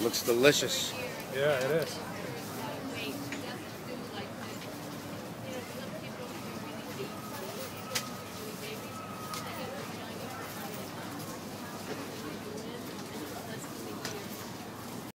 Looks delicious. Yeah, it is.